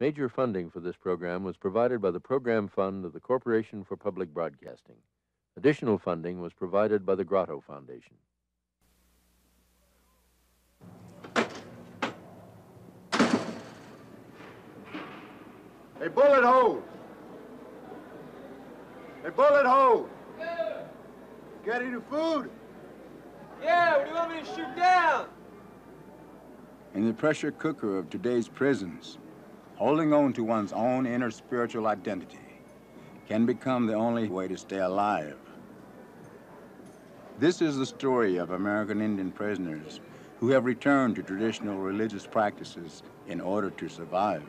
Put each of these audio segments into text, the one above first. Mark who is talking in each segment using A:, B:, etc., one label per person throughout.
A: Major funding for this program was provided by the Program Fund of the Corporation for Public Broadcasting. Additional funding was provided by the Grotto Foundation.
B: A bullet hole! A bullet hole! Got any food?
C: Yeah, what do you want me to shoot down?
D: In the pressure cooker of today's prisons, holding on to one's own inner spiritual identity can become the only way to stay alive. This is the story of American Indian prisoners who have returned to traditional religious practices in order to survive,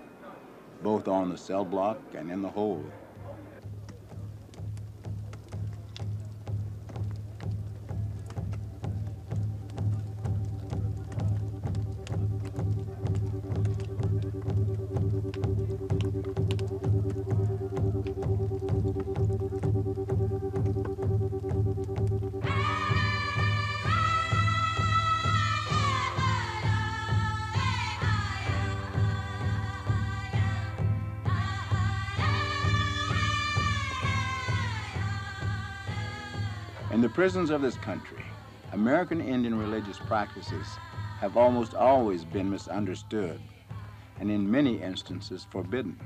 D: both on the cell block and in the hold. Prisons of this country, American Indian religious practices have almost always been misunderstood and in many instances forbidden.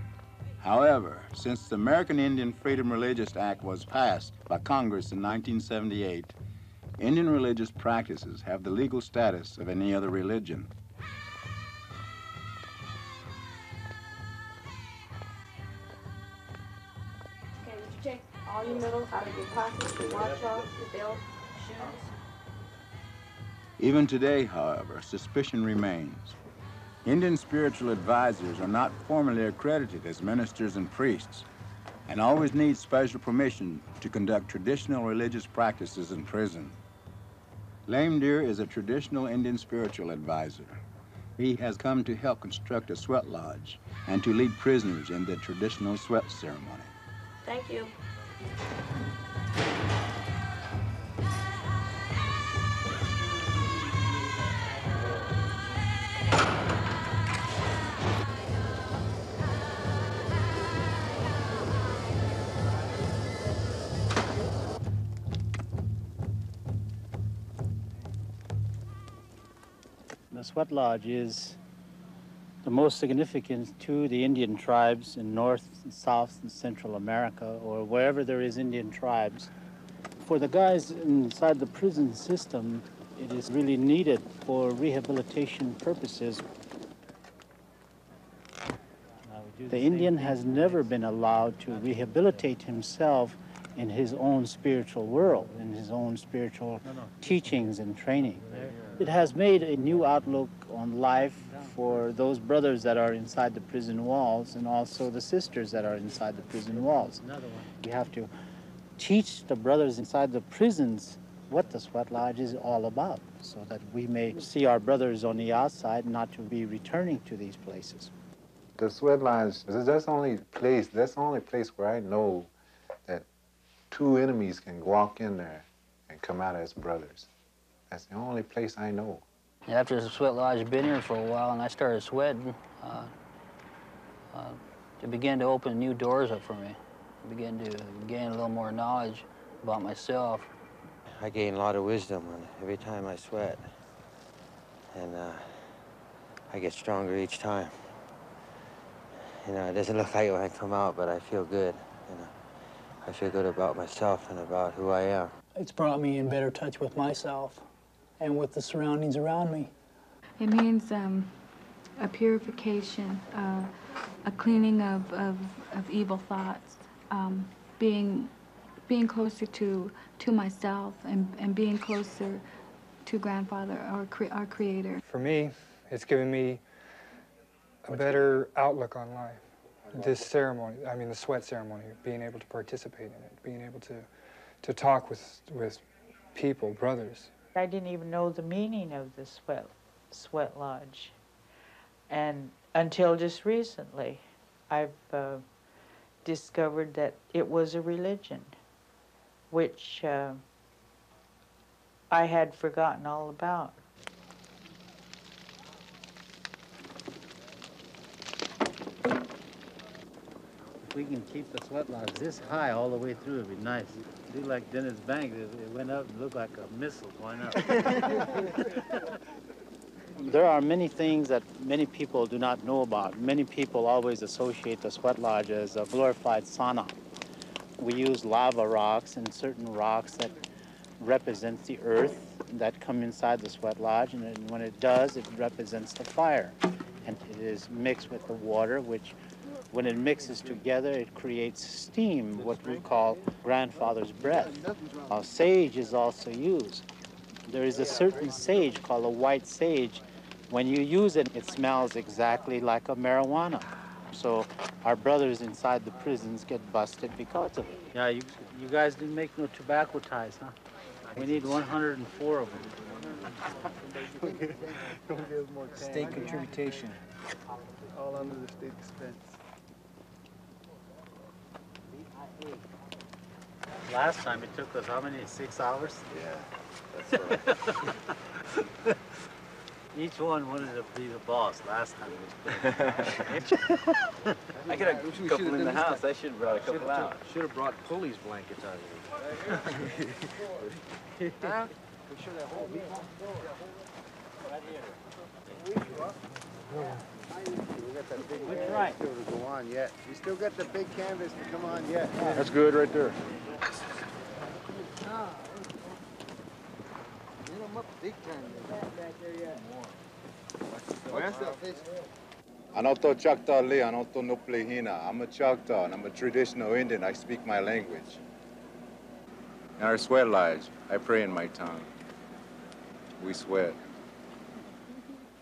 D: However, since the American Indian Freedom Religious Act was passed by Congress in 1978, Indian religious practices have the legal status of any other religion.
E: Take all your medals out of your pockets, your watch off, your belt, shoes?
D: Even today, however, suspicion remains. Indian spiritual advisors are not formally accredited as ministers and priests and always need special permission to conduct traditional religious practices in prison. Lame Deer is a traditional Indian spiritual advisor. He has come to help construct a sweat lodge and to lead prisoners in the traditional sweat ceremony.
E: Thank you.
F: The Sweat Lodge is the most significant to the Indian tribes in North, and South, and Central America, or wherever there is Indian tribes. For the guys inside the prison system, it is really needed for rehabilitation purposes. The Indian has never been allowed to rehabilitate himself in his own spiritual world, in his own spiritual teachings and training. It has made a new outlook on life for those brothers that are inside the prison walls and also the sisters that are inside the prison walls. We have to teach the brothers inside the prisons what the sweat lodge is all about so that we may see our brothers on the outside not to be returning to these places.
B: The sweat lodge, that's the only place, that's the only place where I know that two enemies can walk in there and come out as brothers. That's the only place I know.
G: After the sweat lodge, I'd been here for a while, and I started sweating. Uh, uh, it began to open new doors up for me. I began to gain a little more knowledge about myself.
H: I gain a lot of wisdom on every time I sweat. And uh, I get stronger each time. You know, it doesn't look like it when I come out, but I feel good. You know, I feel good about myself and about who I am.
I: It's brought me in better touch with myself and with the surroundings around me.
J: It means um, a purification, uh, a cleaning of, of, of evil thoughts, um, being, being closer to, to myself and, and being closer to grandfather, our, cre- our creator.
K: For me, it's given me a better outlook on life. This ceremony, I mean the sweat ceremony, being able to participate in it, being able to, to talk with, with people, brothers.
L: I didn't even know the meaning of the sweat, sweat lodge. And until just recently, I've uh, discovered that it was a religion, which uh, I had forgotten all about.
F: We can keep the sweat lodge this high all the way through, it'd be nice. Do like Dennis Bank, it, it went up and looked like a missile going up. there are many things that many people do not know about. Many people always associate the sweat lodge as a glorified sauna. We use lava rocks and certain rocks that represent the earth that come inside the sweat lodge, and when it does, it represents the fire. And it is mixed with the water, which when it mixes together, it creates steam, what we call grandfather's breath. Uh, sage is also used. There is a certain sage called a white sage. When you use it, it smells exactly like a marijuana. So our brothers inside the prisons get busted because of it. Yeah, you, you guys didn't make no tobacco ties, huh? We need 104 of them.
C: State contribution.
F: All under the state expense. Last time it took us how many? Six hours?
B: Yeah, that's right.
F: Each one wanted to be the boss last time.
M: I got a couple in the house. I should have brought a couple out.
C: Should have brought Pulley's blankets out of here. huh? We should have whole
F: Which right?
N: Still to go on yet. We still got the big canvas to come on yet.
B: That's good right there.
O: Anoto Choctaw Lee, Anoto Nuplehina. I'm a Choctaw and I'm a traditional Indian. I speak my language.
P: In our sweat lodge, I pray in my tongue. We sweat.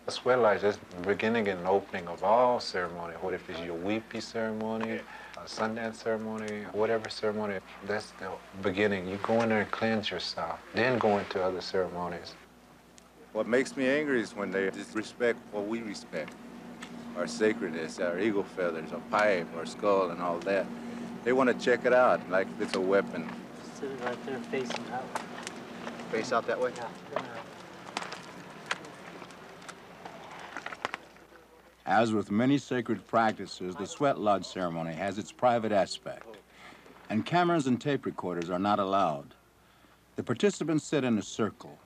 B: The sweat lodge is the beginning and opening of all ceremony. What if it's Yuwipi ceremony, a Sundance ceremony, whatever ceremony, that's the beginning. You go in there and cleanse yourself, then go into other ceremonies.
P: What makes me angry is when they disrespect what we respect. Our sacredness, our eagle feathers, our pipe, our skull, and all that. They want to check it out like it's a weapon.
F: Sit right there facing out.
N: Face out that way?
P: As with many sacred practices, the sweat lodge ceremony has its private aspect, and cameras and tape recorders are not allowed. The participants sit in a circle.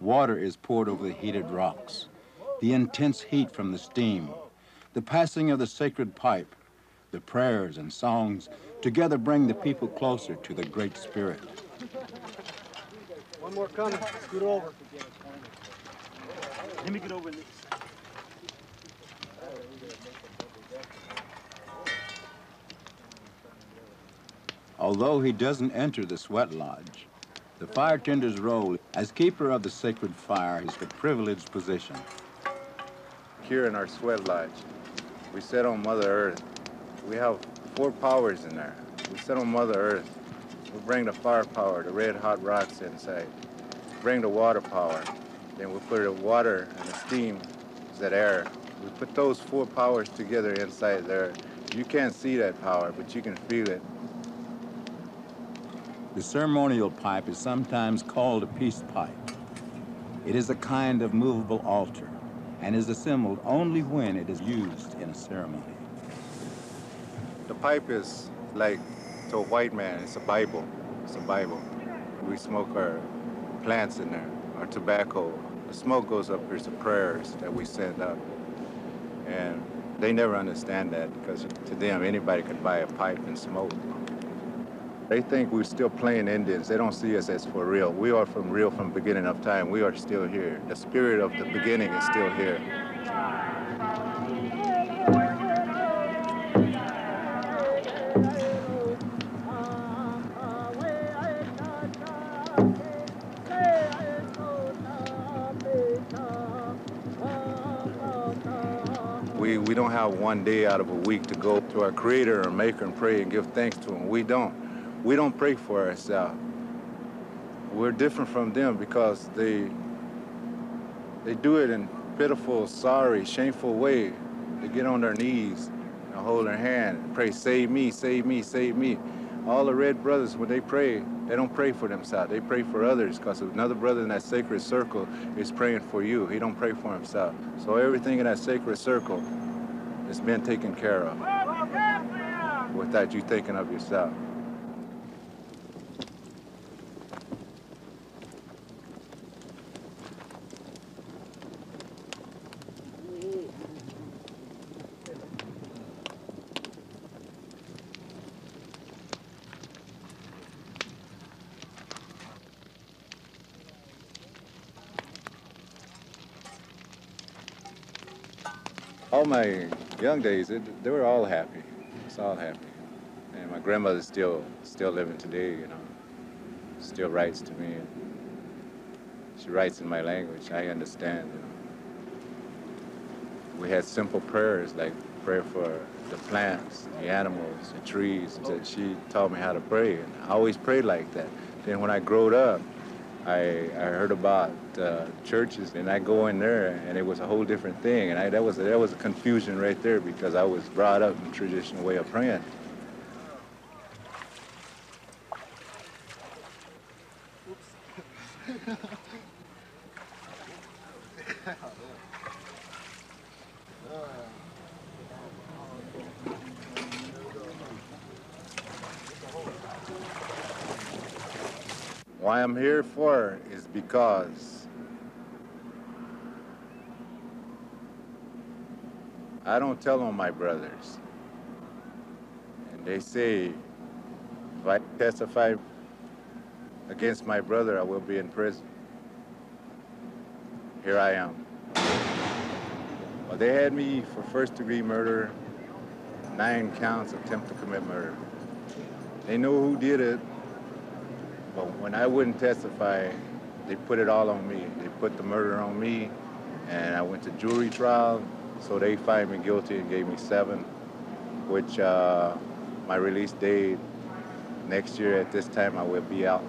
P: Water is poured over the heated rocks. The intense heat from the steam, the passing of the sacred pipe, the prayers and songs together bring the people closer to the Great Spirit.
C: One more coming. Scoot over.
F: Let me get over this.
P: Although he doesn't enter the sweat lodge, the fire tender's role as keeper of the sacred fire is a privileged position. Here in our sweat lodge, we sit on Mother Earth. We have four powers in there. We sit on Mother Earth. We bring the fire power, the red hot rocks inside. Bring the water power. Then we put the water and the steam, that air. We put those four powers together inside there. You can't see that power, but you can feel it. The ceremonial pipe is sometimes called a peace pipe. It is a kind of movable altar and is assembled only when it is used in a ceremony. The pipe is like, to a white man, it's a Bible. It's a Bible. We smoke our plants in there, our tobacco. The smoke goes up, there's the prayers that we send up. And they never understand that because to them, anybody could buy a pipe and smoke. They think we're still playing Indians. They don't see us as for real. We are from real from beginning of time. We are still here. The spirit of the beginning is still here. We, we don't have one day out of a week to go to our creator or maker and pray and give thanks to him. We don't. We don't pray for ourselves. We're different from them because they they do it in pitiful, sorry, shameful way. They get on their knees and hold their hand and pray, save me, save me, save me. All the red brothers, when they pray, they don't pray for themselves. They pray for others because another brother in that sacred circle is praying for you. He don't pray for himself. So everything in that sacred circle is being taken care of. without you thinking of yourself. All my young days, it, they were all happy. It's all happy. And my grandmother's still still living today, you know. Still writes to me. She writes in my language. I understand. You know. We had simple prayers like prayer for the plants, the animals, the trees. That she taught me how to pray, and I always prayed like that. Then when I growed up, I, I heard about uh, churches, and I go in there, and it was a whole different thing. And I, that was that was a confusion right there because I was brought up in the traditional way of praying. Why I'm here for is because I don't tell on my brothers. And they say if I testify against my brother, I will be in prison. Here I am. Well, they had me for first degree murder, nine counts attempt to commit murder. They know who did it, but when I wouldn't testify, they put it all on me. They put the murder on me, and I went to jury trial, so they found me guilty and gave me seven, which uh, my release date next year at this time I will be out.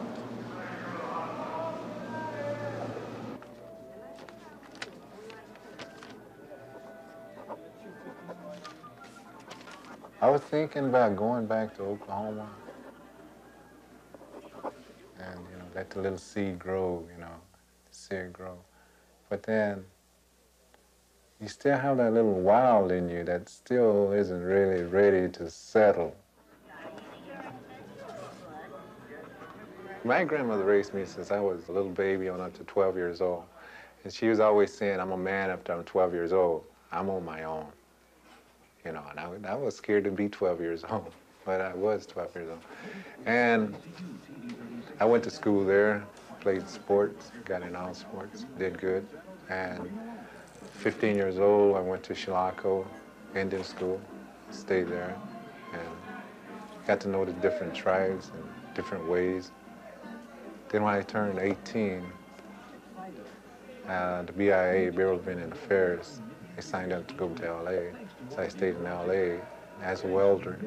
B: I was thinking about going back to Oklahoma and you know let the little seed grow, you know, see it grow. But then you still have that little wild in you that still isn't really ready to settle. My grandmother raised me since I was a little baby on up to 12 years old. And she was always saying, I'm a man after I'm 12 years old. I'm on my own. You know, and I, I was scared to be 12 years old, but I was 12 years old. And I went to school there, played sports, got in all sports, did good. And 15 years old, I went to Chilocco Indian School, stayed there, and got to know the different tribes and different ways. Then when I turned 18, uh, the BIA, Bureau of Indian Affairs, they signed up to go to LA. So I stayed in LA as a welder.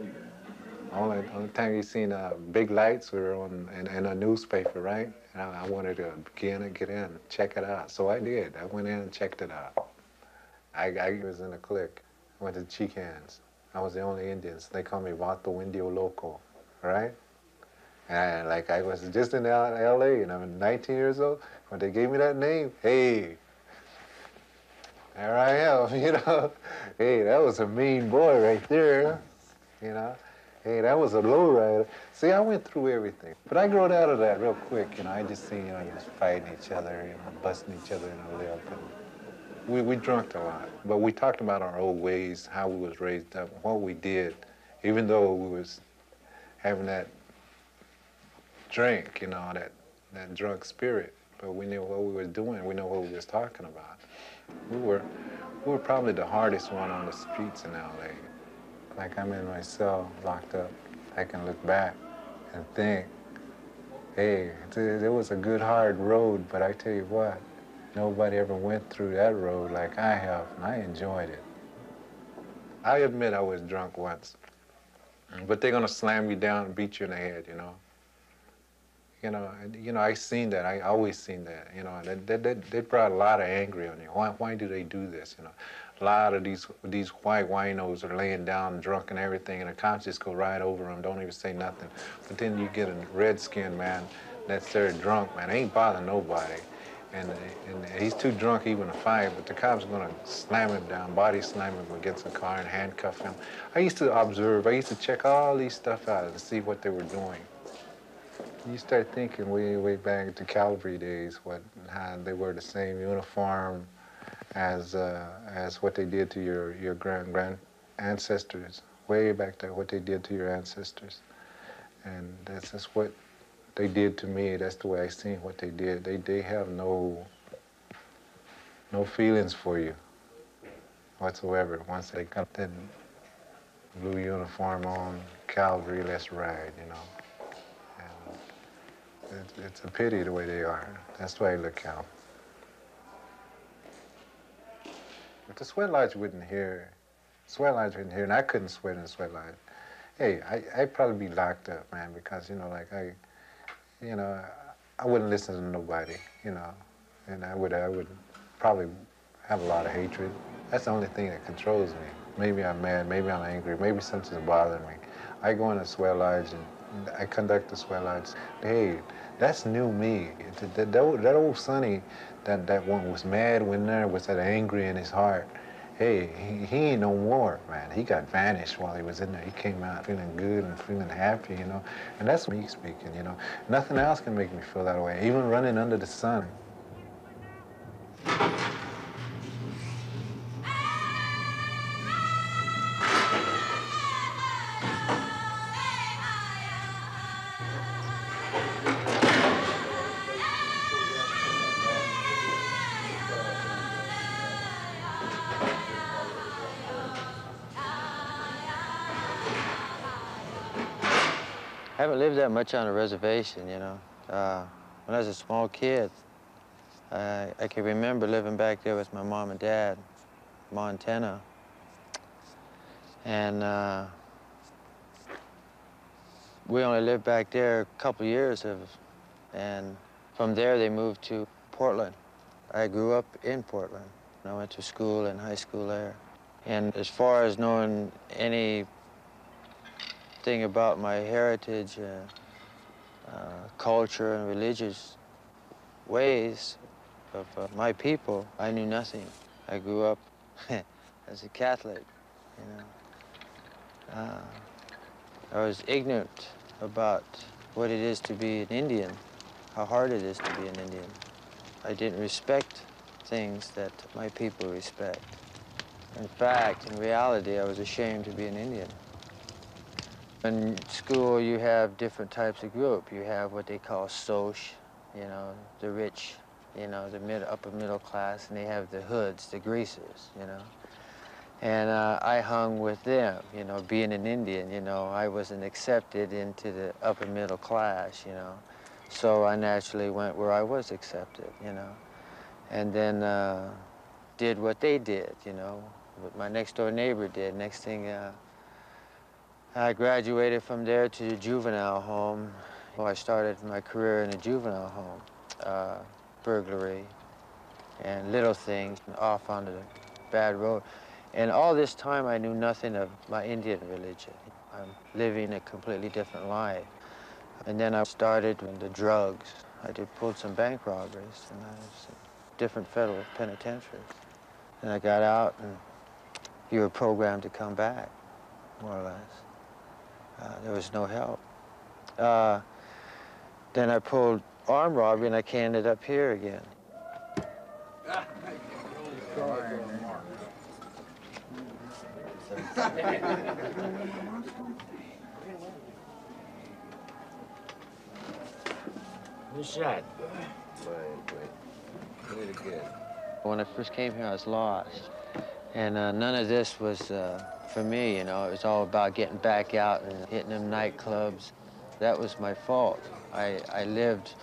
B: Only, only time you seen uh, big lights we were on in, in a newspaper, right? And I, I wanted to begin and get in, check it out. So I did. I went in and checked it out. I, I was in a clique. I went to Chicans. I was the only Indians. They called me Vato Indio Loco, right? And like I was just in LA and I'm 19 years old. When they gave me that name, hey, there I am, you know. Hey, that was a mean boy right there, you know. Hey, that was a lowrider. See, I went through everything. But I grew out of that real quick, you know. I just seen, you know, just fighting each other, you know, busting each other in the lip. And we, we drunk a lot. But we talked about our old ways, how we was raised up, what we did, even though we was having that drink, you know, that, that drunk spirit. But we knew what we was doing. We know what we was talking about. We were, we were probably the hardest one on the streets in LA. Like I'm in my cell, locked up. I can look back and think, hey, it was a good hard road, but I tell you what, nobody ever went through that road like I have, and I enjoyed it. I admit I was drunk once, but they're gonna slam you down and beat you in the head, you know. You know, you know, I seen that. I always seen that. You know, that they, they, they brought a lot of anger on you. Why, why do they do this? You know, a lot of these these white winos are laying down drunk and everything, and the cops just go right over them, don't even say nothing. But then you get a redskin man that's there drunk, man, ain't bothering nobody, and, and he's too drunk even to fight, but the cops are gonna slam him down, body slam him against a car and handcuff him. I used to observe, I used to check all these stuff out to see what they were doing. You start thinking way, way back to cavalry days, what how they wear the same uniform as uh, as what they did to your your grand grand ancestors, way back there, what they did to your ancestors, and that's just what they did to me. That's the way I seen what they did. They they have no no feelings for you whatsoever. Once they got that blue uniform on, cavalry, let's ride, you know. And it's, a pity the way they are. That's the way I look at the sweat lodge wouldn't hear, sweat lodge wouldn't hear, and I couldn't sweat in the sweat lodge. Hey, I, I'd probably be locked up, man, because, you know, like I, you know, I wouldn't listen to nobody, you know, and I would, I would probably have a lot of hatred. That's the only thing that controls me. Maybe I'm mad, maybe I'm angry, maybe something's bothering me. I go in a sweat lodge and I conduct the sweat lodge. Hey, that's new me. That, that old Sonny, that, that one was mad when there was that angry in his heart. Hey, he, he ain't no more, man. He got vanished while he was in there. He came out feeling good and feeling happy, you know. And that's me speaking, you know. Nothing else can make me feel that way, even running under the sun.
H: Much on a reservation, you know. Uh, when I was a small kid, I, I can remember living back there with my mom and dad, Montana. And uh, we only lived back there a couple years of, and from there they moved to Portland. I grew up in Portland. I went to school and high school there. And as far as knowing anything about my heritage, uh, uh, culture, and religious ways of uh, my people, I knew nothing. I grew up as a Catholic, you know. Uh, I was ignorant about what it is to be an Indian, how hard it is to be an Indian. I didn't respect things that my people respect. In fact, in reality, I was ashamed to be an Indian. In school, you have different types of group. You have what they call Soch, you know, the rich, you know, the mid, upper middle class, and they have the hoods, the greasers, you know. And uh, I hung with them, you know, being an Indian, you know, I wasn't accepted into the upper middle class, you know. So I naturally went where I was accepted, you know. And then uh, did what they did, you know, what my next door neighbor did. Next thing, uh, I graduated from there to the juvenile home. Well, I started my career in a juvenile home, uh, burglary and little things, off on the bad road. And all this time, I knew nothing of my Indian religion. I'm living a completely different life. And then I started with the drugs. I did pulled some bank robberies, and I was in different federal penitentiaries. And I got out, and you were programmed to come back, more or less. Uh, there was no help. Uh, then I pulled armed robbery, and I canned it up here again.
C: Good shot. Wait, wait. Did it again.
H: When I first came here, I was lost. And uh, none of this was uh, for me, you know. It was all about getting back out and hitting them nightclubs. That was my fault. I, I lived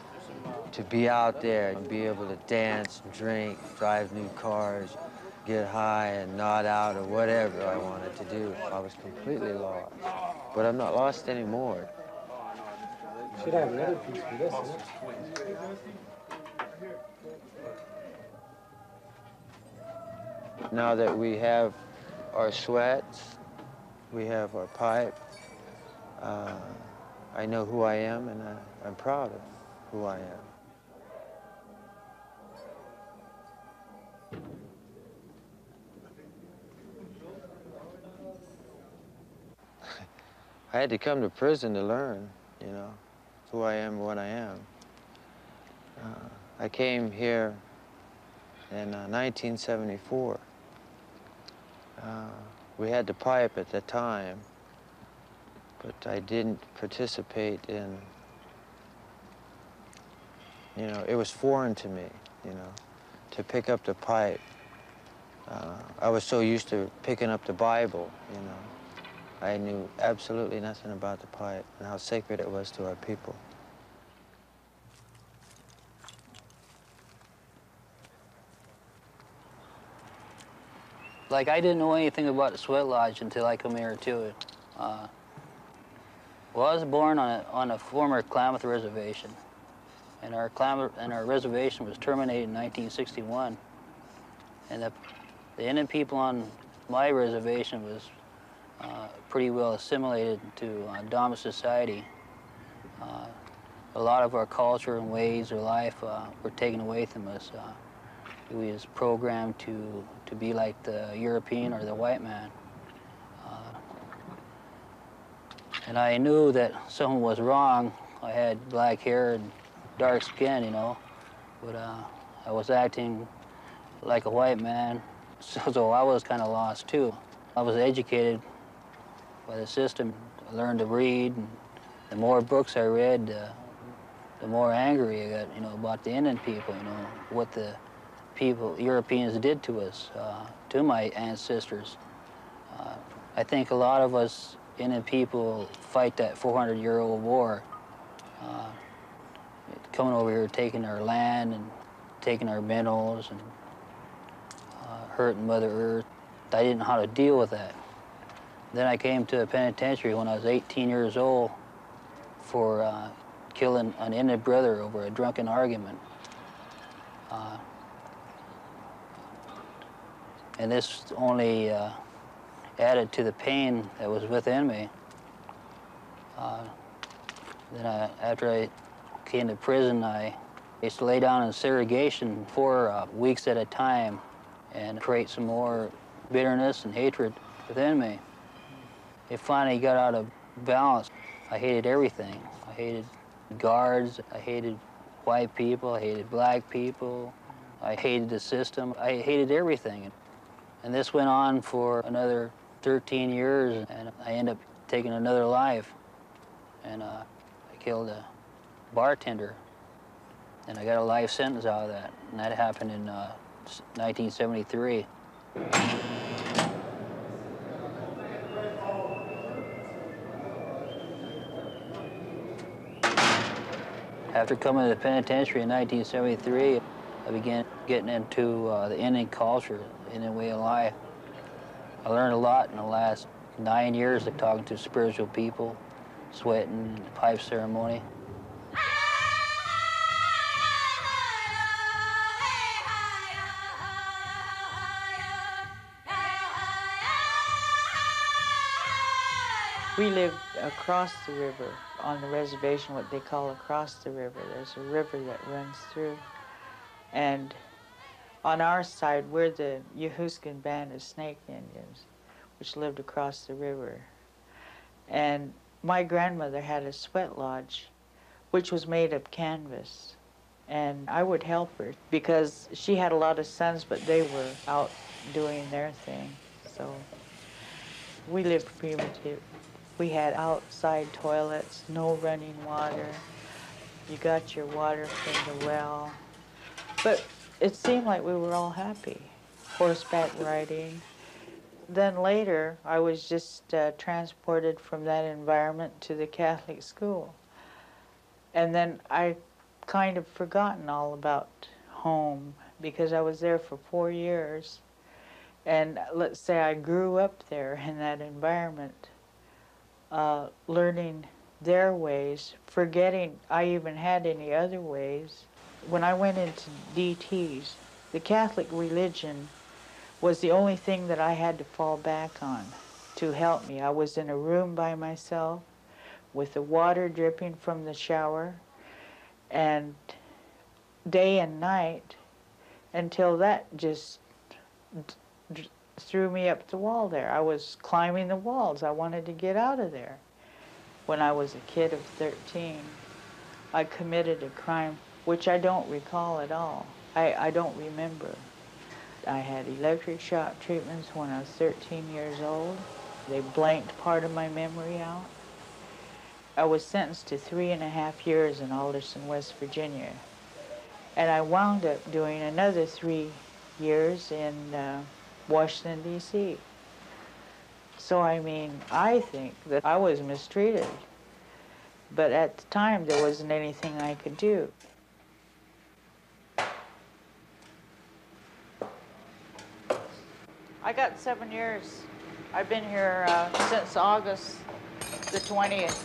H: to be out there and be able to dance, drink, drive new cars, get high and nod out or whatever I wanted to do. I was completely lost. But I'm not lost anymore.
Q: Should I have another piece for this.
H: now that we have our sweats, we have our pipe, uh, I know who I am and I, I'm proud of who I am. I had to come to prison to learn, you know, who I am, what I am. Uh, I came here in uh, 1974. Uh, we had the pipe at the time, but I didn't participate in, you know, it was foreign to me, you know, to pick up the pipe. Uh, I was so used to picking up the Bible, you know. I knew absolutely nothing about the pipe and how sacred it was to our people.
G: Like I didn't know anything about sweat lodge until I come here to it. Uh, well, I was born on a, on a former Klamath reservation, and our Klamath and our reservation was terminated in 1961. And the, the Indian people on my reservation was uh, pretty well assimilated to uh, Dharma society. Uh, a lot of our culture and ways of life uh, were taken away from us. Uh, we was programmed to, to be like the European or the white man. Uh, and I knew that something was wrong. I had black hair and dark skin, you know, but uh, I was acting like a white man, so, so I was kind of lost too. I was educated by the system. I learned to read, and the more books I read, uh, the more angry I got, you know, about the Indian people, you know, what the people, Europeans did to us, uh, to my ancestors. Uh, I think a lot of us Indian people fight that 400-year-old war, uh, coming over here, taking our land and taking our minerals and uh, hurting Mother Earth. I didn't know how to deal with that. Then I came to a penitentiary when I was 18 years old for uh, killing an Indian brother over a drunken argument. Uh, and this only uh, added to the pain that was within me. Uh, then I, after I came to prison, I used to lay down in segregation for uh, weeks at a time and create some more bitterness and hatred within me. It finally got out of balance. I hated everything. I hated guards, I hated white people, I hated black people, I hated the system, I hated everything. And this went on for another 13 years, and I ended up taking another life. And uh, I killed a bartender, and I got a life sentence out of that. And that happened in uh, 1973. After coming to the penitentiary in 1973, I began getting into uh, the Indian culture, Indian way of life. I learned a lot in the last nine years of talking to spiritual people, sweating, pipe ceremony.
L: We lived across the river on the reservation, what they call across the river. There's a river that runs through. And on our side, we're the Yahooskin band of Snake Indians, which lived across the river. And my grandmother had a sweat lodge, which was made of canvas. And I would help her because she had a lot of sons, but they were out doing their thing. So we lived primitive. We had outside toilets, no running water. You got your water from the well. But it seemed like we were all happy. Horseback riding. Then later, I was just uh, transported from that environment to the Catholic school. And then I kind of forgotten all about home because I was there for four years. And let's say I grew up there in that environment uh, learning their ways, forgetting I even had any other ways. When I went into DTs, the Catholic religion was the only thing that I had to fall back on to help me. I was in a room by myself with the water dripping from the shower and day and night until that just threw me up the wall there. I was climbing the walls. I wanted to get out of there. when I was a kid of 13, I committed a crime which I don't recall at all. I, I don't remember. I had electric shock treatments when I was 13 years old. They blanked part of my memory out. I was sentenced to three and a half years in Alderson, West Virginia. And I wound up doing another three years in uh, Washington, D.C. So, I mean, I think that I was mistreated. But at the time, there wasn't anything I could do. Seven years. I've been here uh, since August the 20th.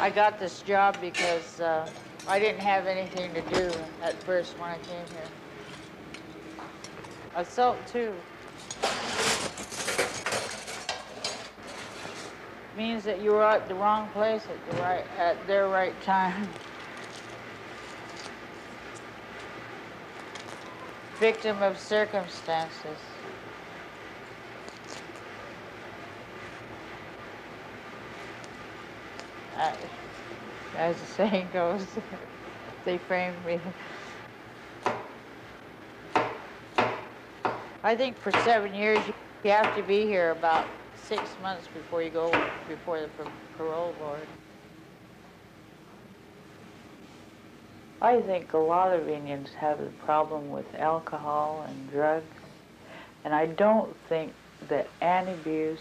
L: I got this job because uh, I didn't have anything to do at first when I came here. Assault two means that you were at the wrong place at the right at their right time. Victim of circumstances. As the saying goes, they framed me. I think for seven years, you have to be here about six months before you go before the parole board. I think a lot of Indians have a problem with alcohol and drugs, and I don't think that antabuse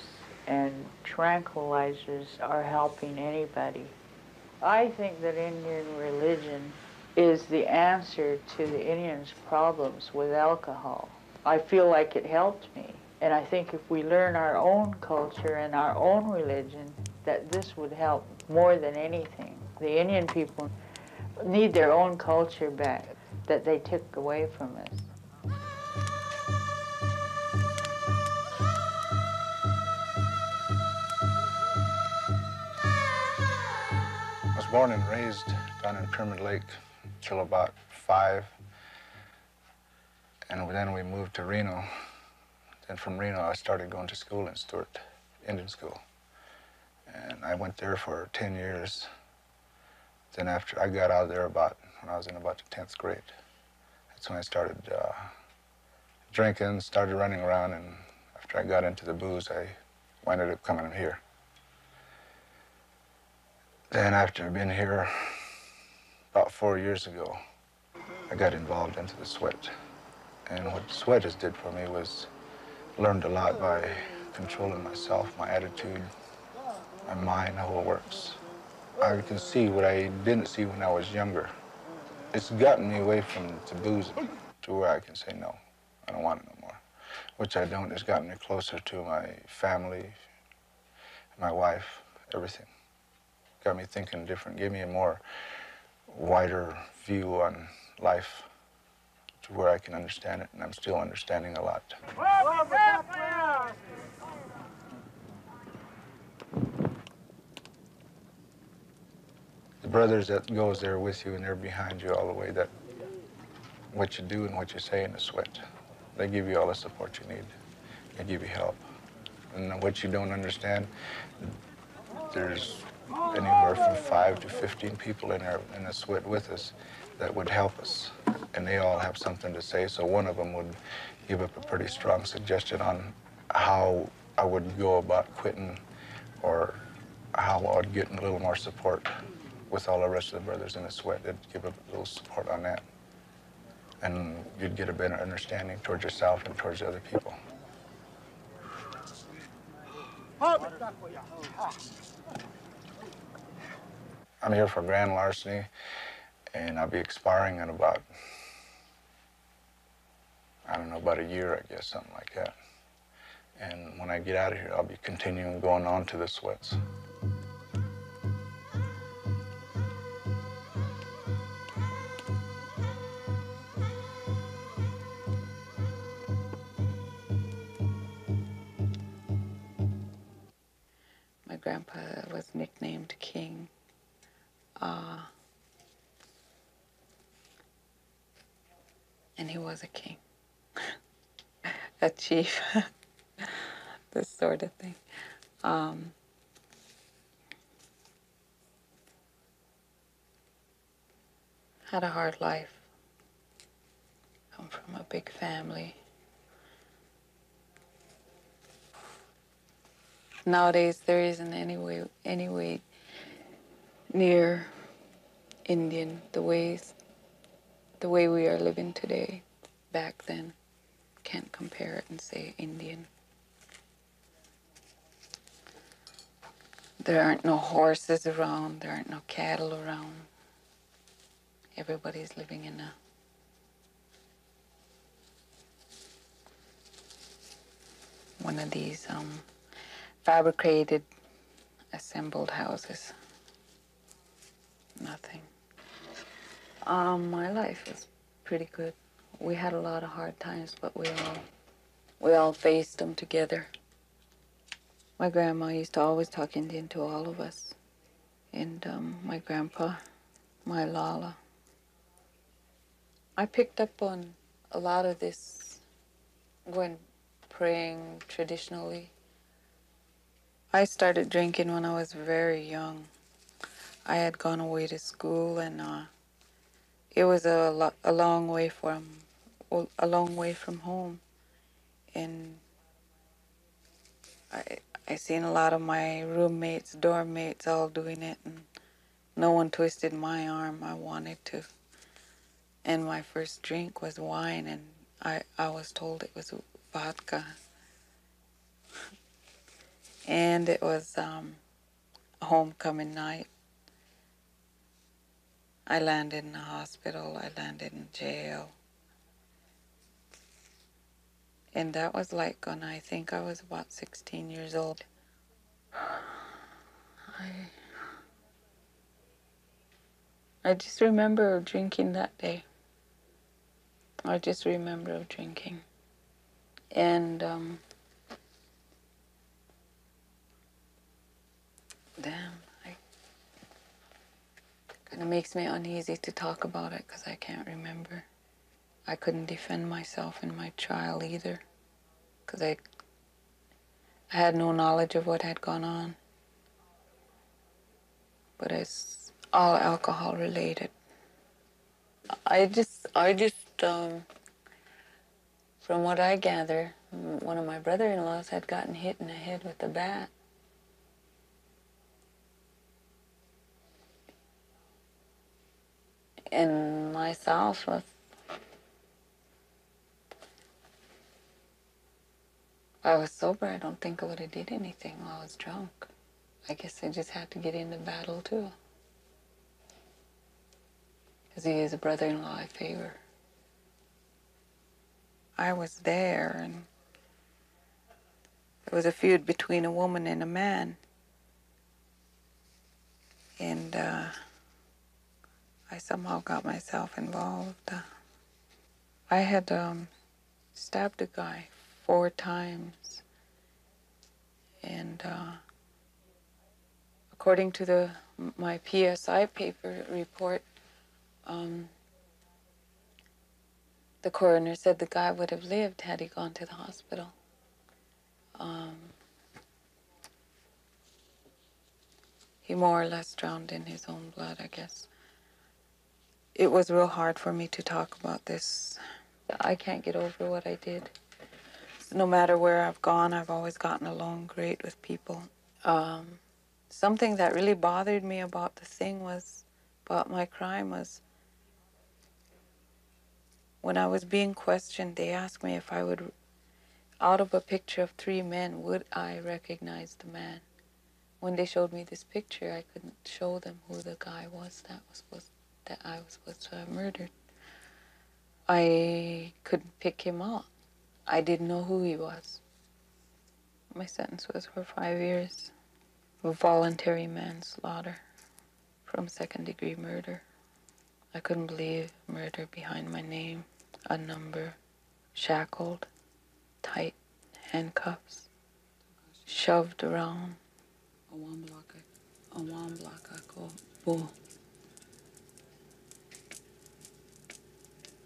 L: and tranquilizers are helping anybody. I think that Indian religion is the answer to the Indians' problems with alcohol. I feel like it helped me. And I think if we learn our own culture and our own religion, that this would help more than anything. The Indian people need their own culture back that they took away from us.
R: I was born and raised down in Pyramid Lake till about five. And then we moved to Reno. Then from Reno, I started going to school in Stewart, Indian School. And I went there for 10 years. Then after I got out of there about, when I was in about the 10th grade, that's when I started uh, drinking, started running around, and after I got into the booze, I ended up coming here. Then after being here about four years ago, I got involved into the sweat. And what sweat has did for me was learned a lot by controlling myself, my attitude, my mind, how it works. I can see what I didn't see when I was younger. It's gotten me away from taboos to where I can say no, I don't want it no more. Which I don't. It's gotten me closer to my family, my wife, everything. Got me thinking different, gave me a more wider view on life to where I can understand it, and I'm still understanding a lot. The brothers that goes there with you and they're behind you all the way, that what you do and what you say in the sweat, they give you all the support you need. They give you help. And what you don't understand, there's anywhere from five to 15 people in there in the sweat with us that would help us. And they all have something to say. So one of them would give up a pretty strong suggestion on how I would go about quitting or how I would get a little more support with all the rest of the brothers in the sweat. They'd give a little support on that. And you'd get a better understanding towards yourself and towards the other people. I'm here for grand larceny, and I'll be expiring in about, I don't know, about a year, I guess, something like that. And when I get out of here, I'll be continuing going on to the sweats.
S: Nicknamed King. Uh, and he was a king, a chief. this sort of thing. Um, had a hard life. Come from a big family. Nowadays, there isn't any way, any way near Indian the ways, the way we are living today. Back then, can't compare it and say Indian. There aren't no horses around. There aren't no cattle around. Everybody's living in a one of these um, fabricated, assembled houses. Nothing. Um, my life is pretty good. We had a lot of hard times, but we all we all faced them together. My grandma used to always talk Indian to all of us, and um, my grandpa, my Lala. I picked up on a lot of this when praying traditionally. I started drinking when I was very young. I had gone away to school, and uh, it was a, lo- a long way from a long way from home, and I I seen a lot of my roommates, dorm mates, all doing it, and no one twisted my arm. I wanted to, and my first drink was wine, and I I was told it was vodka, and it was um, homecoming night. I landed in the hospital. I landed in jail. And that was like when I think I was about 16 years old. I, I just remember drinking that day. I just remember drinking. And um, damn, kind of makes me uneasy to talk about it because I can't remember. I couldn't defend myself in my trial either because I, I had no knowledge of what had gone on. But it's all alcohol related. I just, I just, um, from what I gather, one of my brother-in-laws had gotten hit in the head with a bat. And myself was I was sober, I don't think I would have did anything while I was drunk. I guess I just had to get into battle too. Because he is a brother-in-law I favor. I was there and there was a feud between a woman and a man. And uh, I somehow got myself involved. I had um, stabbed a guy four times. And uh, according to the my PSI paper report, um, the coroner said the guy would have lived had he gone to the hospital. Um, he more or less drowned in his own blood, I guess. It was real hard for me to talk about this. I can't get over what I did no matter where I've gone, I've always gotten along great with people. Um, something that really bothered me about the thing was, about my crime was, when I was being questioned, they asked me if I would, out of a picture of three men, would I recognize the man? When they showed me this picture, I couldn't show them who the guy was that was supposed that I was supposed to have murdered. I couldn't pick him out. I didn't know who he was. My sentence was for five years of voluntary manslaughter from second degree murder. I couldn't believe murder behind my name, a number, shackled, tight handcuffs, shoved around. A one block, a one block, I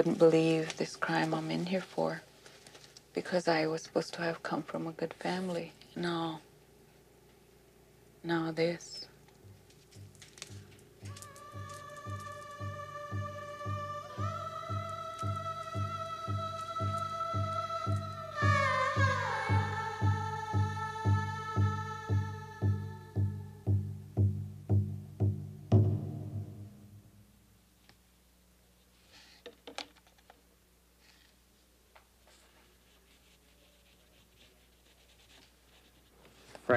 S: couldn't believe this crime I'm in here for because I was supposed to have come from a good family. No. Now this.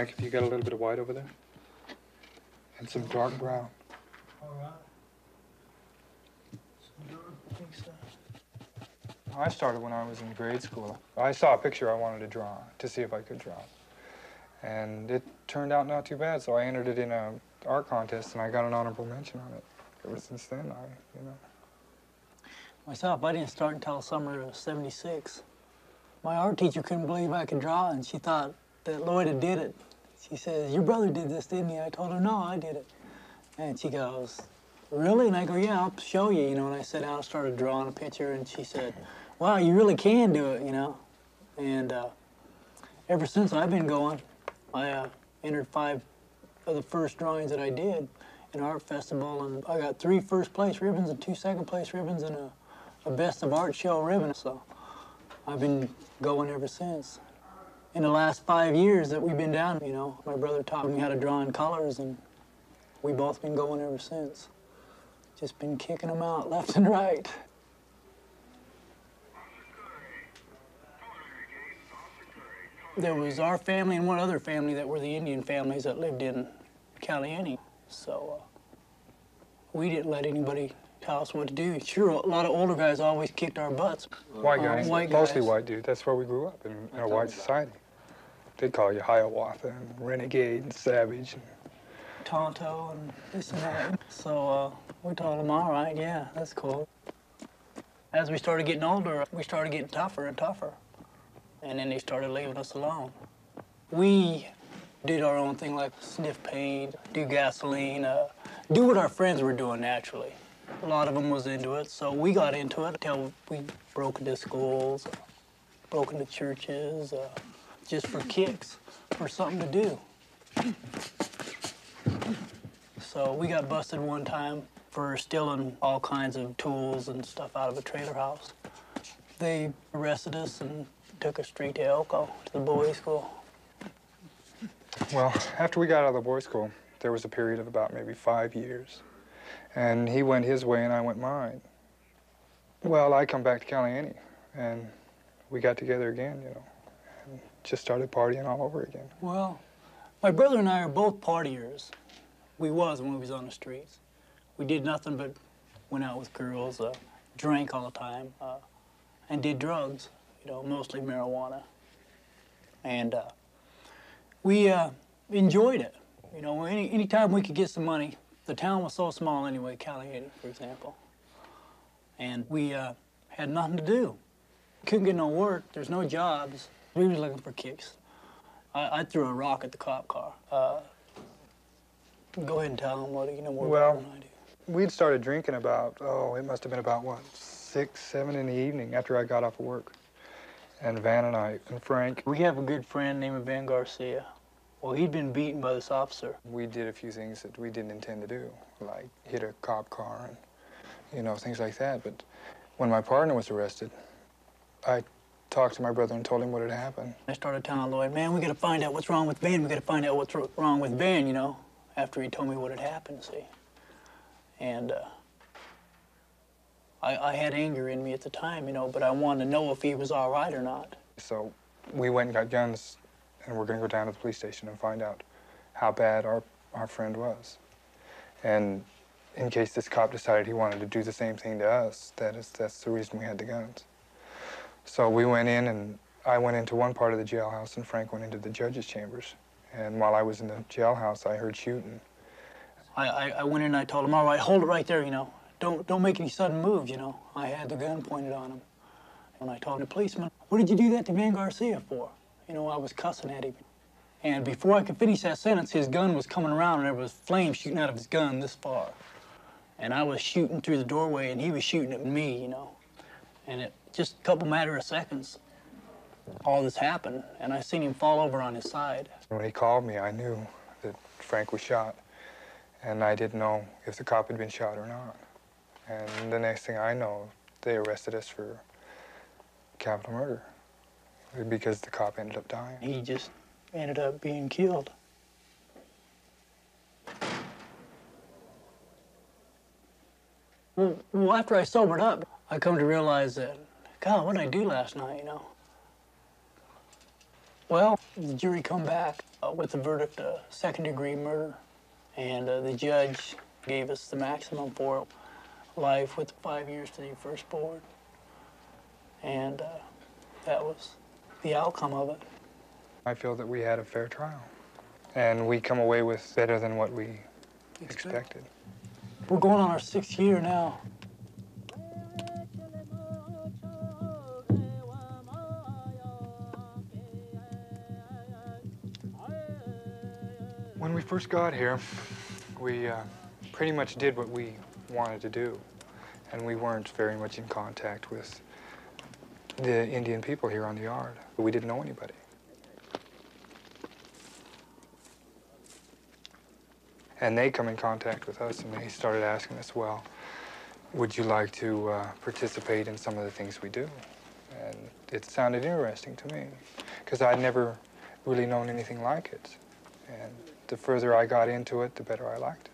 K: Frank, if you got a little bit of white over there? And some dark brown.
I: All right.
K: I started when I was in grade school. I saw a picture I wanted to draw to see if I could draw. And it turned out not too bad, so I entered it in a art contest and I got an honorable mention on it. Ever since then, I, you know.
I: Myself, I didn't start until summer of 76. My art teacher couldn't believe I could draw, and she thought that Lloyd had did it. She says, your brother did this, didn't he? I told her, no, I did it. And she goes, really? And I go, yeah, I'll show you, you know. And I sat down and started drawing a picture, and she said, wow, you really can do it, you know. And uh, ever since I've been going, I uh, entered five of the first drawings that I did in art festival, and I got three first place ribbons and two second place ribbons and a, a best of art show ribbon. So I've been going ever since. In the last five years that we've been down, you know, my brother taught me how to draw in colors, and we both been going ever since. Just been kicking them out left and right. There was our family and one other family that were the Indian families that lived in Caliente. So uh, we didn't let anybody tell us what to do. Sure, a lot of older guys always kicked our butts.
K: White
I: Uh,
K: guys, mostly white dudes. That's where we grew up in, in a white society. They'd call you Hiawatha and renegade and savage. And...
I: Tonto and this and that. So uh, we told them, all right, yeah, that's cool. As we started getting older, we started getting tougher and tougher. And then they started leaving us alone. We did our own thing like sniff paint, do gasoline, uh, do what our friends were doing naturally. A lot of them was into it, so we got into it until we broke into schools, broke into churches, uh, just for kicks, for something to do. So we got busted one time for stealing all kinds of tools and stuff out of a trailer house. They arrested us and took us straight to Elko, to the boys' school.
K: Well, after we got out of the boys' school, there was a period of about maybe five years. And he went his way and I went mine. Well, I come back to Caliente and we got together again, you know, just started partying all over again.
I: Well, my brother and I are both partiers. We was when we was on the streets. We did nothing but went out with girls, uh, drank all the time, uh, and did drugs, you know, mostly marijuana. And uh, we uh, enjoyed it. You know, any anytime we could get some money, the town was so small anyway, Caliente, for example. And we uh, had nothing to do. Couldn't get no work, there's no jobs. We were looking for kicks. I, I threw a rock at the cop car. Uh, go ahead and tell them what you know more about than I
K: Well, we'd started drinking about, oh, it must have been about, what, six, seven in the evening after I got off of work. And Van and I and Frank.
I: We have a good friend named Van Garcia. Well, he'd been beaten by this officer.
K: We did a few things that we didn't intend to do, like hit a cop car and, you know, things like that. But when my partner was arrested, I talked to my brother and told him what had happened.
I: I started telling Lloyd, man, we gotta find out what's wrong with Van. We gotta find out what's wrong with Van, you know, after he told me what had happened, see. And uh, I, I had anger in me at the time, you know, but I wanted to know if he was all right or not.
K: So we went and got guns, and we're going to go down to the police station and find out how bad our, our friend was. And in case this cop decided he wanted to do the same thing to us, that is, that's the reason we had the guns. So we went in, and I went into one part of the jailhouse, and Frank went into the judge's chambers. And while I was in the jailhouse, I heard shooting.
I: I, I, I went in and I told him, all right, hold it right there, you know. Don't, don't make any sudden moves, you know. I had the gun pointed on him. And I told the policeman, what did you do that to Van Garcia for? You know, I was cussing at him. And before I could finish that sentence, his gun was coming around and there was flame shooting out of his gun this far. And I was shooting through the doorway and he was shooting at me, you know. And it just a couple matter of seconds, all this happened, and I seen him fall over on his side.
K: When he called me, I knew that Frank was shot. And I didn't know if the cop had been shot or not. And the next thing I know, they arrested us for capital murder because the cop ended up dying.
I: He just ended up being killed. Well, well, after I sobered up, I come to realize that, God, what did I do last night, you know? Well, the jury come back uh, with a verdict of second degree murder, and uh, the judge gave us the maximum for life with five years to the first board. And uh, that was the outcome of it.
K: I feel that we had a fair trial. And we come away with better than what we expected.
I: We're going on our sixth year now.
K: When we first got here, we uh, pretty much did what we wanted to do. And we weren't very much in contact with the Indian people here on the yard. We didn't know anybody. And they come in contact with us and they started asking us, well, would you like to uh, participate in some of the things we do? And it sounded interesting to me because I'd never really known anything like it. And the further I got into it, the better I liked it.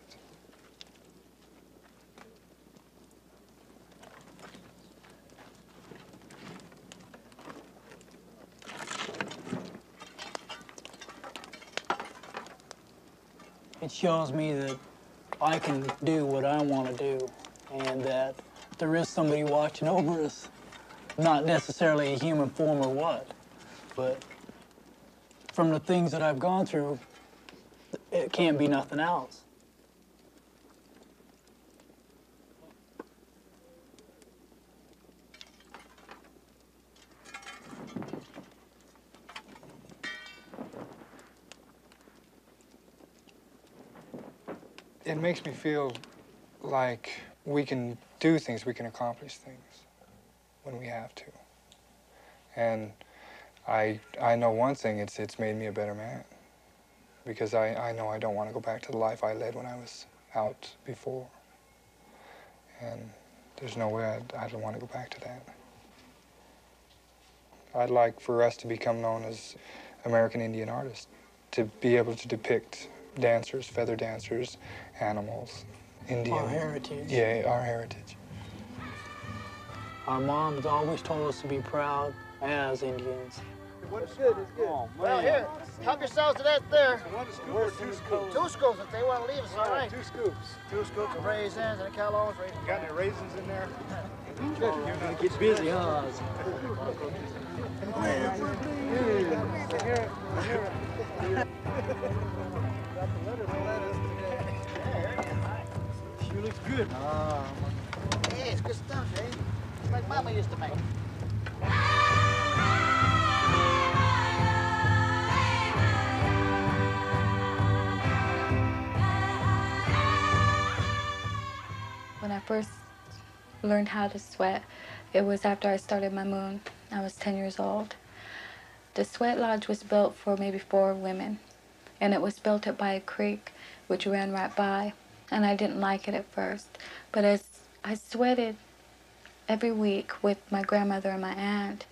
I: It shows me that I can do what I want to do and that there is somebody watching over us. Not necessarily a human form or what, but from the things that I've gone through, it can't be nothing else.
K: It makes me feel like we can do things, we can accomplish things when we have to. And I, I know one thing, it's, it's made me a better man. Because I, I know I don't want to go back to the life I led when I was out before. And there's no way I'd, I'd want to go back to that. I'd like for us to become known as American Indian artists, to be able to depict dancers, feather dancers, animals, Indian.
I: Our heritage.
K: Yeah, our heritage.
I: Our moms always told us to be proud as Indians.
N: What's good is good. well, here, help yourselves to that there. One scoop or two scoops? Two scoops if they want to leave us, all right. Two scoops. Two scoops of raisins and calories. Raisins. Got any raisins in there?
I: Good. You're gonna get busy, huh?
N: Sure looks good. Uh, hey, it's good stuff, eh? It's like Mama used to make.
J: When I first learned how to sweat, it was after I started my moon. I was 10 years old. The sweat lodge was built for maybe four women, and it was built up by a creek which ran right by, and I didn't like it at first. But as I sweated every week with my grandmother and my aunt,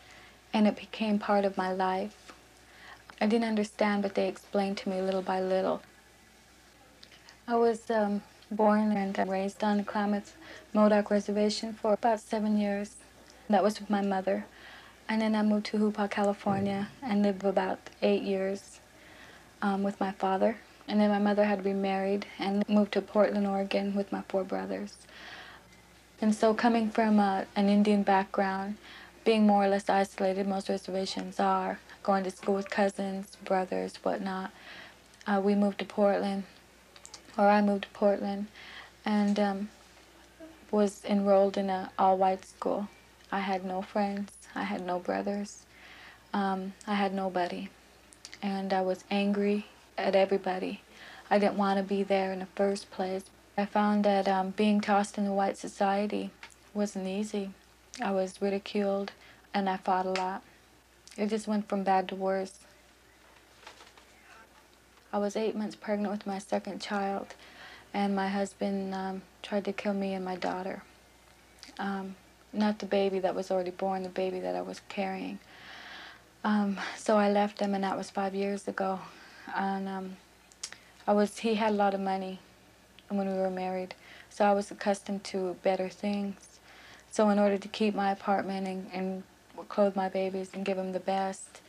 J: and it became part of my life. I didn't understand, but they explained to me little by little. I was um, born and raised on the Klamath Modoc Reservation for about seven years. That was with my mother. And then I moved to Hoopa, California, and lived about eight years um, with my father. And then my mother had remarried and moved to Portland, Oregon with my four brothers. And so coming from a, an Indian background, being more or less isolated, most reservations are, going to school with cousins, brothers, whatnot, uh, we moved to Portland, or I moved to Portland, and um, was enrolled in an all-white school. I had no friends. I had no brothers. Um, I had nobody, and I was angry at everybody. I didn't want to be there in the first place. I found that um, being tossed into white society wasn't easy. I was ridiculed, and I fought a lot. It just went from bad to worse. I was eight months pregnant with my second child, and my husband um, tried to kill me and my daughter. Um, not the baby that was already born, the baby that I was carrying. Um, so I left him, and that was five years ago. And um, I was he had a lot of money when we were married, so I was accustomed to better things. So in order to keep my apartment and, and clothe my babies and give them the best,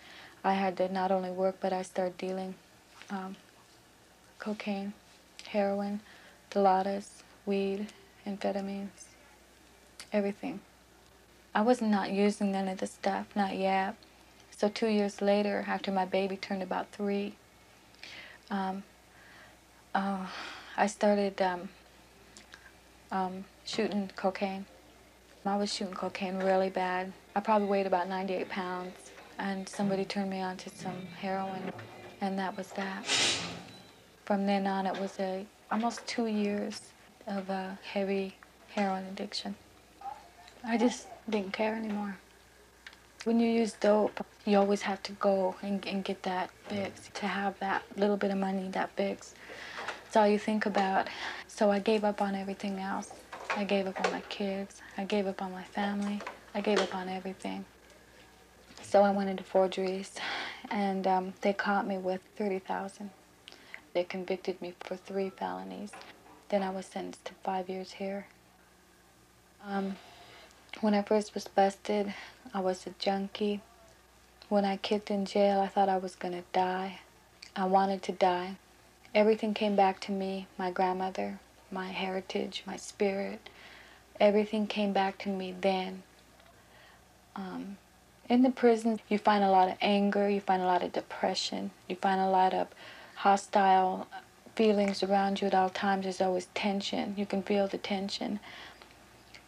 J: I had to not only work, but I started dealing um, cocaine, heroin, Dilaudid, weed, amphetamines, everything. I was not using none of the stuff, not yet. So two years later, after my baby turned about three, um, uh, I started um, um, shooting cocaine. I was shooting cocaine really bad. I probably weighed about 98 pounds, and somebody turned me on to some heroin, and that was that. From then on, it was a almost two years of a heavy heroin addiction. I just didn't care anymore. When you use dope, you always have to go and, and get that fix. To have that little bit of money, that fix, it's all you think about. So I gave up on everything else. I gave up on my kids. I gave up on my family. I gave up on everything. So I went into forgeries, and um, they caught me with 30,000. They convicted me for three felonies. Then I was sentenced to five years here. Um, when I first was busted, I was a junkie. When I kicked in jail, I thought I was going to die. I wanted to die. Everything came back to me my grandmother, my heritage, my spirit. Everything came back to me then. Um, in the prison, you find a lot of anger, you find a lot of depression, you find a lot of hostile feelings around you at all times. There's always tension. You can feel the tension.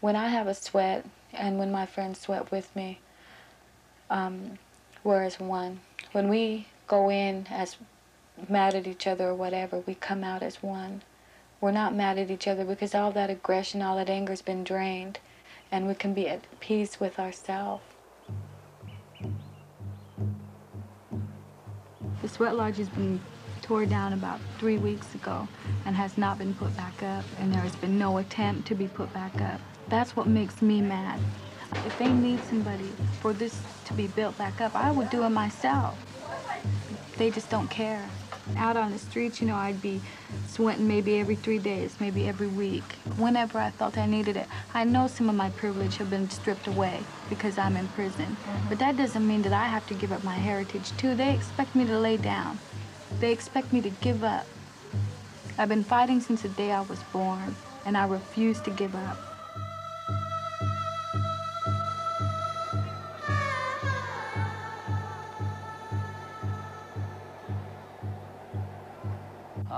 J: When I have a sweat, and when my friends sweat with me, um, we're as one. When we go in as mad at each other or whatever, we come out as one. We're not mad at each other because all that aggression, all that anger has been drained, and we can be at peace with ourselves. The sweat lodge has been tore down about three weeks ago and has not been put back up, and there has been no attempt to be put back up. That's what makes me mad. If they need somebody for this to be built back up, I would do it myself. They just don't care. Out on the streets, you know, I'd be sweating maybe every three days, maybe every week. Whenever I felt I needed it, I know some of my privilege have been stripped away because I'm in prison. But that doesn't mean that I have to give up my heritage too. They expect me to lay down. They expect me to give up. I've been fighting since the day I was born, and I refuse to give up.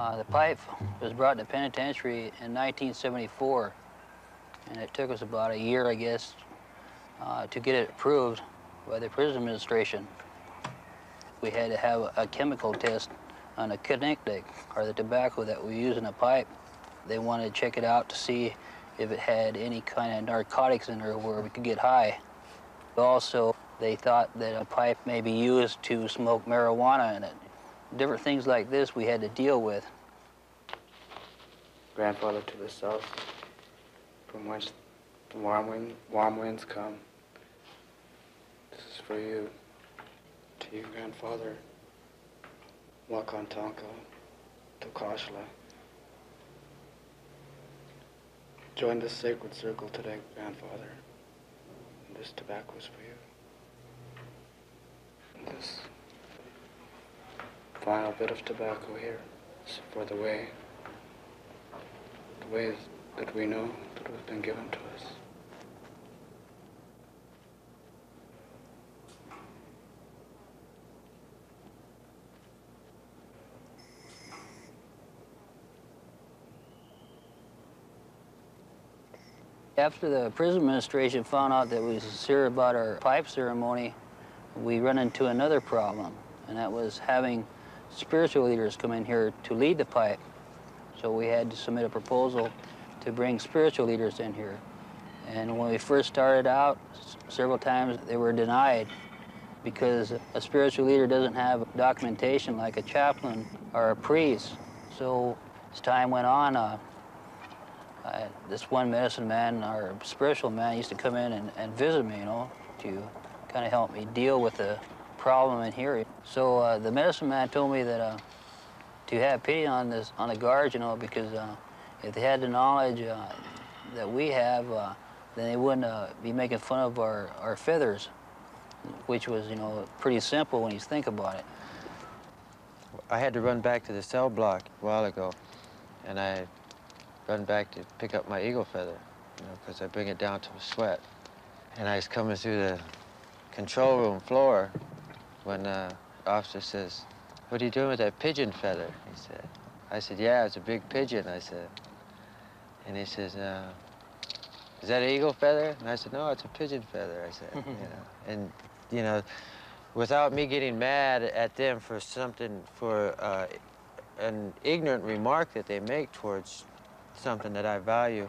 G: Uh, the pipe was brought to penitentiary in 1974, and it took us about a year, I guess, uh, to get it approved by the prison administration. We had to have a chemical test on the kinnikinnick, or the tobacco that we use in the pipe. They wanted to check it out to see if it had any kind of narcotics in there where we could get high. Also, they thought that a pipe may be used to smoke marijuana in it different things like this we had to deal with.
T: Grandfather to the south, from whence the warm, wind, warm winds come. This is for you. To you, grandfather. Wakantanka, Tokashla. Join this sacred circle today, grandfather. And this tobacco is for you. This vile bit of tobacco here for the way, the ways that we know that have been given to us.
G: After the prison administration found out that we were sincere about our pipe ceremony, we run into another problem, and that was having spiritual leaders come in here to lead the pipe. So we had to submit a proposal to bring spiritual leaders in here. And when we first started out, several times they were denied because a spiritual leader doesn't have documentation like a chaplain or a priest. So as time went on, uh, I, this one medicine man or spiritual man used to come in and, and visit me, you know, to kind of help me deal with the problem in here. So uh, the medicine man told me that uh, to have pity on this on the guards, you know, because uh, if they had the knowledge uh, that we have, uh, then they wouldn't uh, be making fun of our, our feathers, which was, you know, pretty simple when you think about it.
H: I had to run back to the cell block a while ago, and I run back to pick up my eagle feather, you know, because I bring it down to a sweat. And I was coming through the control room floor when uh, the officer says, what are you doing with that pigeon feather? He said. I said, yeah, it's a big pigeon, I said. And he says, uh, is that an eagle feather? And I said, no, it's a pigeon feather, I said, you know. And, you know, without me getting mad at them for something, for uh, an ignorant remark that they make towards something that I value,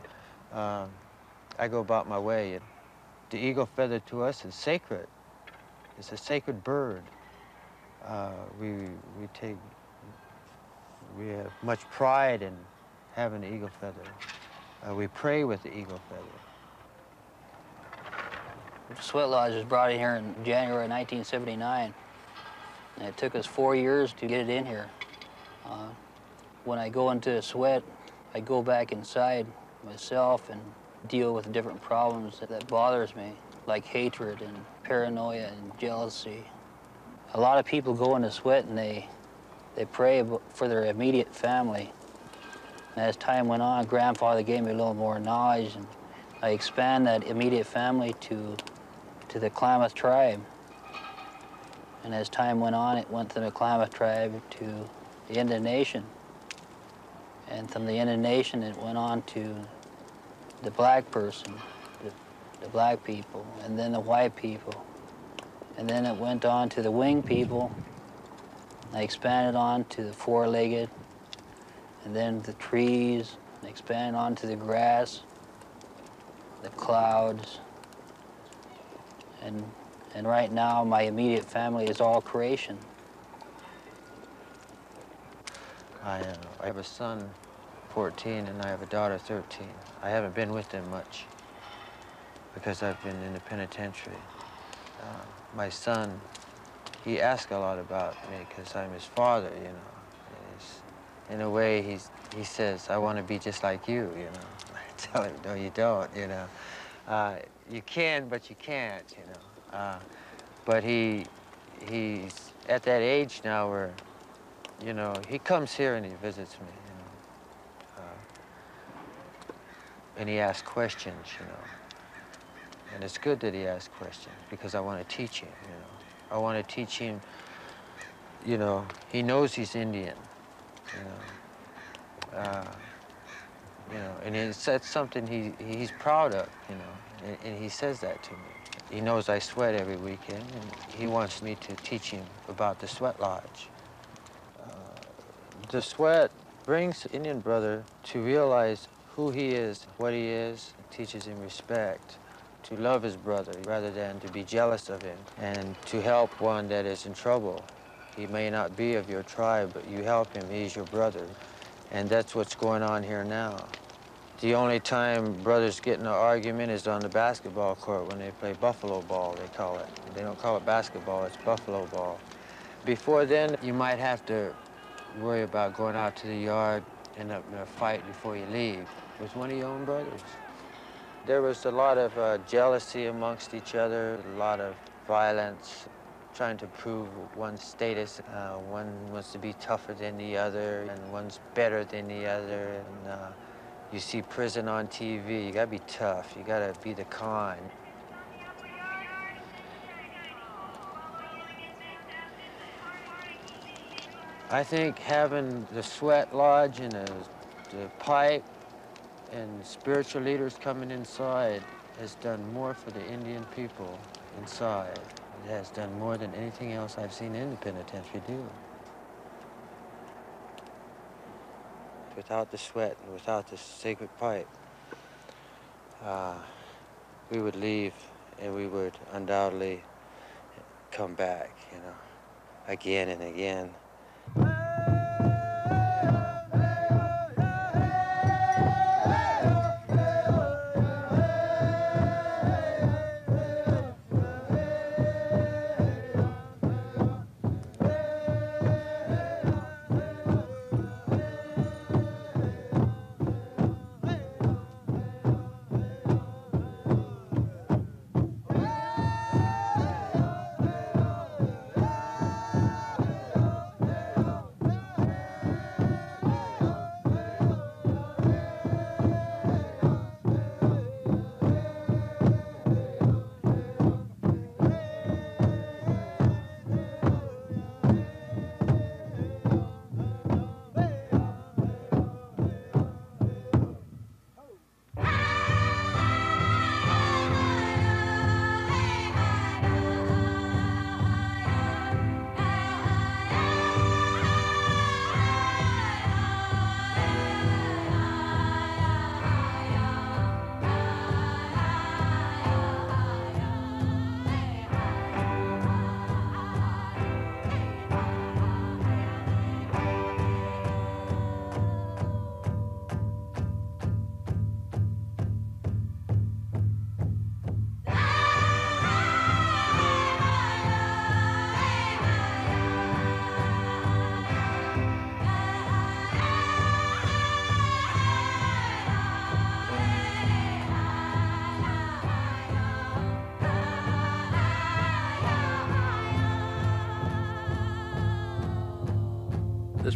H: um, I go about my way. And the eagle feather to us is sacred. It's a sacred bird. Uh, we, we take, we have much pride in having eagle feather. Uh, we pray with the eagle feather.
G: Sweat Lodge was brought in here in January 1979. And it took us four years to get it in here. Uh, when I go into a sweat, I go back inside myself and deal with different problems that, that bothers me, like hatred and paranoia and jealousy. A lot of people go into sweat and they, they pray for their immediate family. And as time went on, grandfather gave me a little more knowledge and I expand that immediate family to to the Klamath tribe. And as time went on, it went to the Klamath tribe to the Indian Nation. And from the Indian Nation, it went on to the black person, the, black people, and then the white people. And then it went on to the winged people. I expanded on to the four-legged, and then the trees, and expanded on to the grass, the clouds, and, and right now, my immediate family is all creation.
H: I, uh, I have a son, 14, and I have a daughter, 13. I haven't been with them much because I've been in the penitentiary. Uh, my son, he asks a lot about me because I'm his father, you know. in a way, he's, he says, I want to be just like you, you know. I tell him, no, you don't, you know. Uh, you can, but you can't, you know. Uh, but he, he's at that age now where, you know, he comes here and he visits me, you know. Uh, and he asks questions, you know. And it's good that he asks questions because I want to teach him, you know. I want to teach him, you know, he knows he's Indian, you know. Uh, you know, and it's, that's something he, he's proud of, you know and, and he says that to me. He knows I sweat every weekend, and he wants me to teach him about the sweat lodge. Uh, the sweat brings Indian brother to realize who he is, what he is, teaches him respect, to love his brother rather than to be jealous of him, and to help one that is in trouble. He may not be of your tribe, but you help him, he's your brother. And that's what's going on here now. The only time brothers get in an argument is on the basketball court when they play buffalo ball, they call it. They don't call it basketball, it's buffalo ball. Before then, you might have to worry about going out to the yard, end up in a fight before you leave. with one of your own brothers. There was a lot of uh, jealousy amongst each other, a lot of violence, trying to prove one's status. Uh, one wants to be tougher than the other, and one's better than the other. And, uh, you see prison on TV, you gotta be tough. You gotta be the kind. I think having the sweat lodge and the, the pipe and spiritual leaders coming inside has done more for the Indian people inside. It has done more than anything else I've seen in the penitentiary do. Without the sweat and without the sacred pipe, uh, we would leave and we would undoubtedly come back, you know, again and again.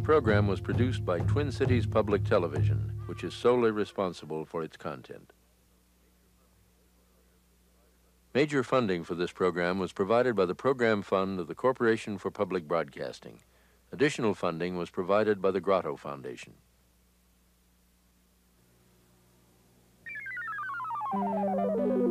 A: program was produced by Twin Cities Public Television, which is solely responsible for its content. Major funding for this program was provided by the Program Fund of the Corporation for Public Broadcasting. Additional funding was provided by the Grotto Foundation. Thank you.